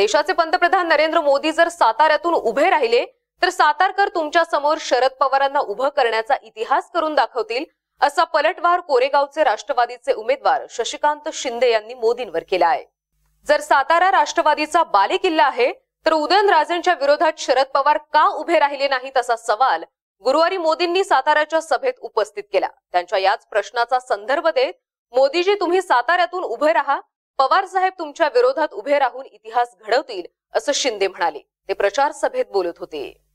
देशाचे पंतप्रधान नरेंद्र मोदी जर साताऱ्यातून उभे राहिले तर सातारकर तुमच्यासमोर शरद पवारांना उभं करण्याचा इतिहास करून दाखवतील असा पलटवार कोरेगावचे राष्ट्रवादीचे उमेदवार शशिकांत शिंदे यांनी मोदींवर केला आहे जर सातारा राष्ट्रवादीचा बालेकिल्ला आहे तर उदयनराजेंच्या विरोधात शरद पवार का उभे राहिले नाहीत असा सवाल गुरुवारी मोदींनी साताऱ्याच्या सभेत उपस्थित केला. त्यांच्या याच प्रश्नाचा संदर्भ देत मोदीजी तुम्ही साताऱ्यातून उभे राहा पवार साहेब तुमच्या विरोधात उभे राहून इतिहास घडवतील असं शिंदे म्हणाले. ते प्रचार सभेत बोलत होते.